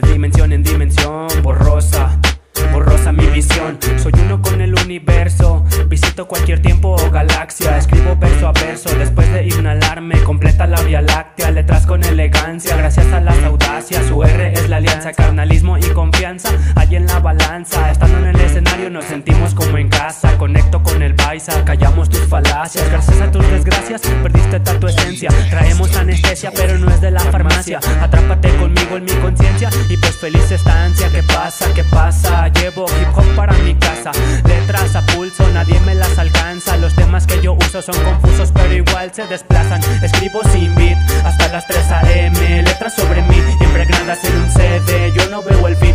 de dimensión en dimensión, borrosa, borrosa mi visión. Soy uno con el universo, visito cualquier tiempo o galaxia. Escribo verso a verso, después de inhalarme, completa la vía láctea. Letras con elegancia, gracias a las audacias. Su R es la alianza, carnalismo y confianza. Allí en la balanza, estando en el escenario, nos sentimos como en casa Callamos tus falacias. Gracias a tus desgracias, perdiste tu esencia. Traemos anestesia, pero no es de la farmacia. Atrápate conmigo en mi conciencia Y pues feliz estancia, ¿qué pasa? ¿Qué pasa? Llevo hip hop para mi casa. Letras a pulso, nadie me las alcanza. Los temas que yo uso son confusos pero igual se desplazan. Escribo sin beat hasta las 3 am Letras sobre mí, impregnadas en un CD Yo no veo el fin,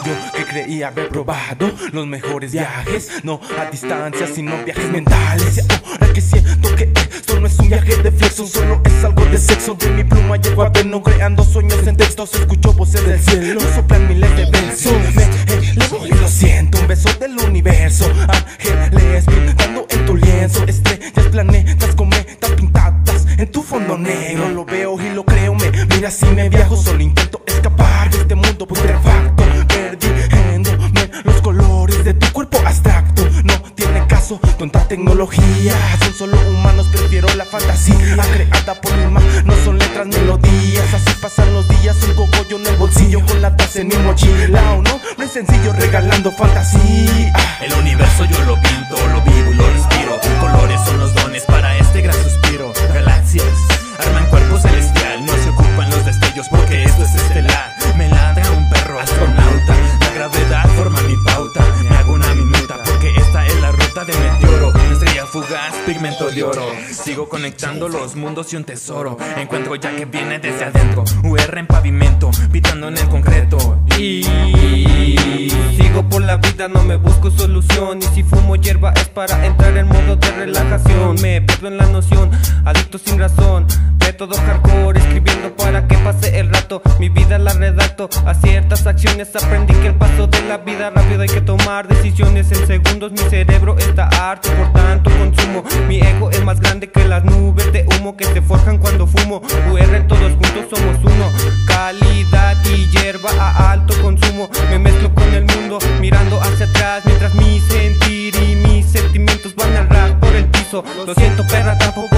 Que creía haber probado los mejores viajes No a distancia sino viajes mentales. Y ahora que siento que esto no es un viaje de flexo Solo es algo de sexo. De mi pluma llego a verno creando sueños en textos Escucho voces del cielo, soplan miles de versos. Me elevo y lo siento, un beso del universo. Ángeles pintando en tu lienzo Estrellas, planetas, cometas pintadas en tu fondo negro. Lo veo y lo creo, me mira si me viajo Solo intento escapar de este mundo putrefacto tecnología. Son solo humanos, prefiero la fantasía. Creada por mi no son letras, melodías. Así pasan los días, un cogollo en el bolsillo Con la taza en mi mochila, ¿o no? No es sencillo regalando fantasía. El universo yo lo pinto, lo vivo Sigo conectando los mundos y un tesoro. Encuentro ya que viene desde adentro. UR en pavimento, pitando en el concreto. Y sigo por la vida, no me busco solución. Y si fumo hierba es para entrar en modo de relajación. Me pierdo en la noción, adicto sin razón. Método hardcore, escribiendo para que pase el rato. Mi vida la redacto, a ciertas acciones. Aprendí que el paso de la vida rápido hay que tomar decisiones en segundos. Mi cerebro está harto, por tanto Mi ego es más grande que las nubes de humo que se forjan cuando fumo. UR todos juntos somos uno. Calidad y hierba a alto consumo. Me mezclo con el mundo mirando hacia atrás Mientras mi sentir y mis sentimientos van al rap por el piso. Lo siento perra tampoco